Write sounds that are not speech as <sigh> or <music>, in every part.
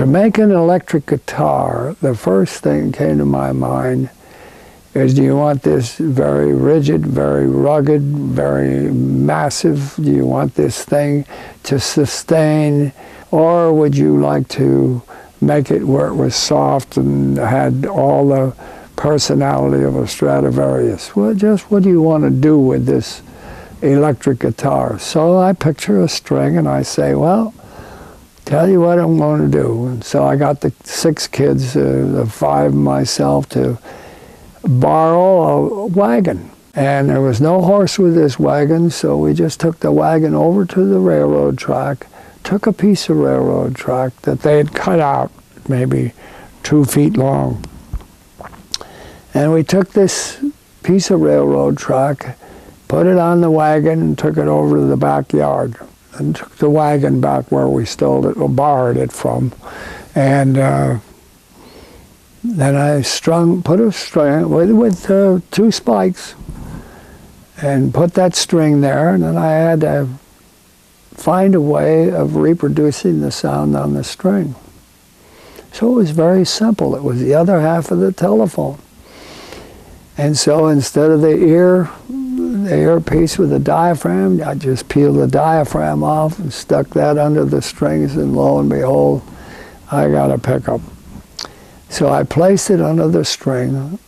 to make an electric guitar, the first thing came to my mind is do you want this very rigid, very rugged, very massive? Do you want this thing to sustain? Or would you like to make it where it was soft and had all the personality of a Stradivarius? Well, just what do you want to do with this electric guitar? So I picture a string and I say, well, tell you what I'm going to do. And so I got the six kids, uh, the five myself, to borrow a wagon. And there was no horse with this wagon, so we just took the wagon over to the railroad track, took a piece of railroad track that they had cut out, maybe two feet long. And we took this piece of railroad track, put it on the wagon, and took it over to the backyard. And took the wagon back where we stole it, or borrowed it from. And uh, then I strung, put a string with, with uh, two spikes and put that string there, and then I had to find a way of reproducing the sound on the string. So it was very simple. It was the other half of the telephone. And so instead of the ear, the earpiece with the diaphragm, I just peeled the diaphragm off and stuck that under the strings, and lo and behold, I got a pickup. So I placed it under the string,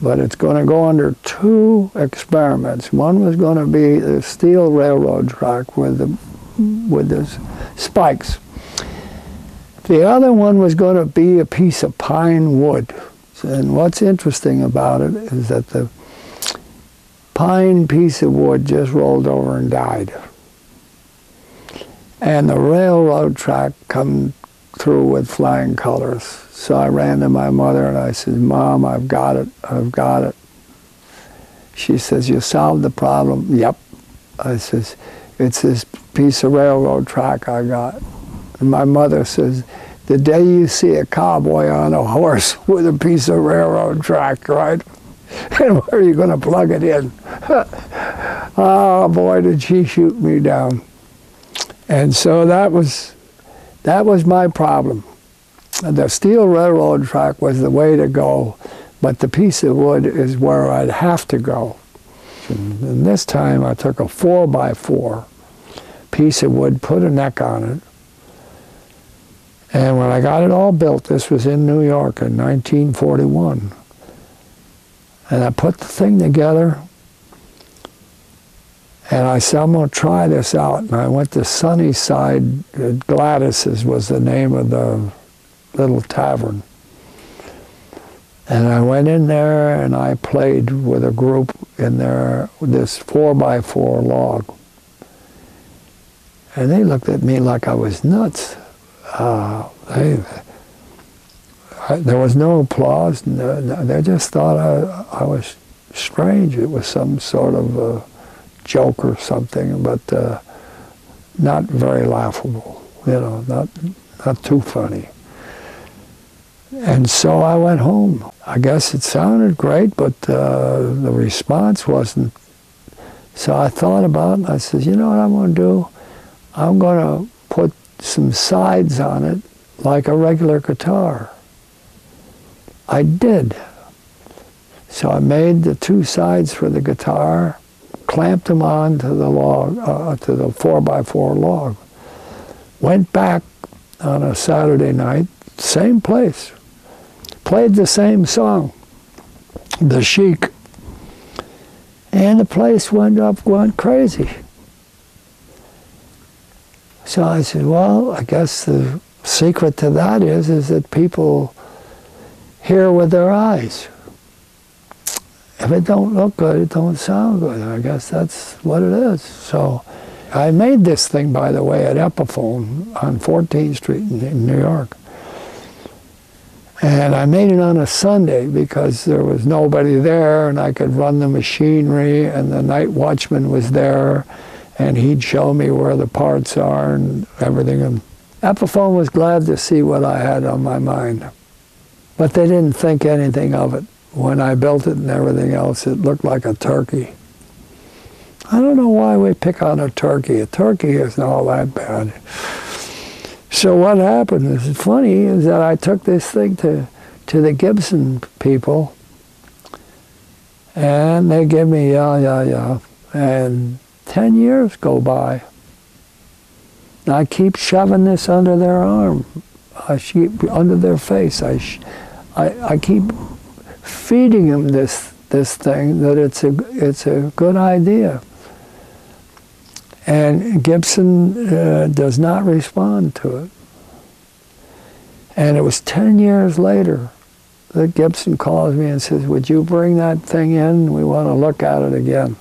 but it's going to go under two experiments. One was going to be the steel railroad track with the, with the spikes. The other one was going to be a piece of pine wood. And what's interesting about it is that the pine piece of wood just rolled over and died. And the railroad track come through with flying colors. So I ran to my mother and I said, Mom, I've got it, I've got it. She says, you solved the problem? Yep. I says, it's this piece of railroad track I got. And my mother says, the day you see a cowboy on a horse <laughs> with a piece of railroad track, right? <laughs> And where are you going to plug it in? oh <laughs> boy, did she shoot me down. And so that was that was my problem. The steel railroad track was the way to go, but the piece of wood is where I'd have to go. And this time I took a four by four piece of wood, put a neck on it, and when I got it all built, this was in New York in 1941, and I put the thing together, and I said, I'm going to try this out. And I went to Sunnyside, Gladys's was the name of the little tavern. And I went in there and I played with a group in there, this four by four log. And they looked at me like I was nuts. Uh, they, I, there was no applause. No, no, they just thought I, I was strange. It was some sort of uh, joke or something, but uh, not very laughable, you know, not, not too funny. And so I went home. I guess it sounded great, but uh, the response wasn't. So I thought about it, and I said, you know what I'm going to do? I'm going to put some sides on it like a regular guitar. I did. So I made the two sides for the guitar, clamped them on to the log, uh, to the four by four log. Went back on a Saturday night, same place, played the same song, The Sheik. and the place went up, went crazy. So I said, well, I guess the secret to that is, is that people hear with their eyes if it don't look good, it don't sound good. I guess that's what it is. So I made this thing, by the way, at Epiphone on 14th Street in New York. And I made it on a Sunday because there was nobody there and I could run the machinery and the night watchman was there and he'd show me where the parts are and everything. And Epiphone was glad to see what I had on my mind. But they didn't think anything of it when I built it and everything else, it looked like a turkey. I don't know why we pick on a turkey. A turkey isn't all that bad. So what happened is funny is that I took this thing to to the Gibson people, and they give me yeah yeah yeah, and ten years go by. I keep shoving this under their arm, I keep under their face. I, I, I keep feeding him this this thing that it's a it's a good idea. And Gibson uh, does not respond to it. And it was 10 years later that Gibson calls me and says, Would you bring that thing in? We want to look at it again.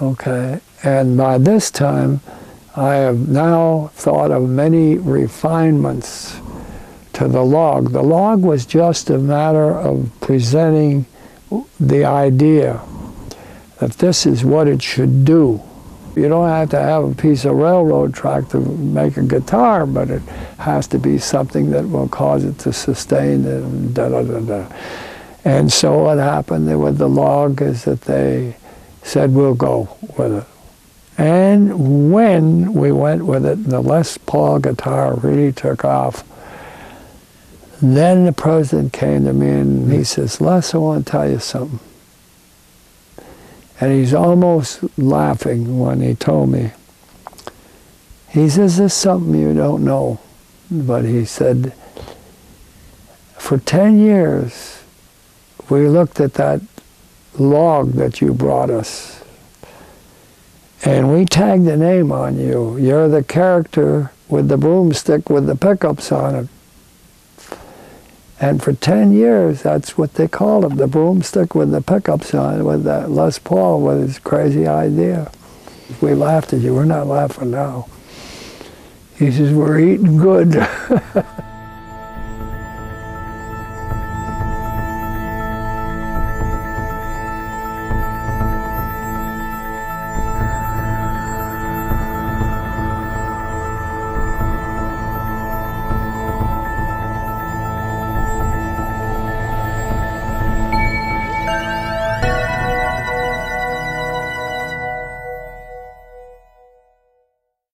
Okay. And by this time, I have now thought of many refinements to the log. The log was just a matter of presenting the idea that this is what it should do. You don't have to have a piece of railroad track to make a guitar, but it has to be something that will cause it to sustain and da da da da. And so what happened with the log is that they said, we'll go with it. And when we went with it, the Les Paul guitar really took off. Then the president came to me and he says, Les, I want to tell you something. And he's almost laughing when he told me. He says, This is something you don't know. But he said, For 10 years, we looked at that log that you brought us. And we tagged a name on you. You're the character with the broomstick with the pickups on it. And for 10 years, that's what they called him, the broomstick with the pickups on it, with that Les Paul with his crazy idea. We laughed at you. We're not laughing now. He says, we're eating good. <laughs>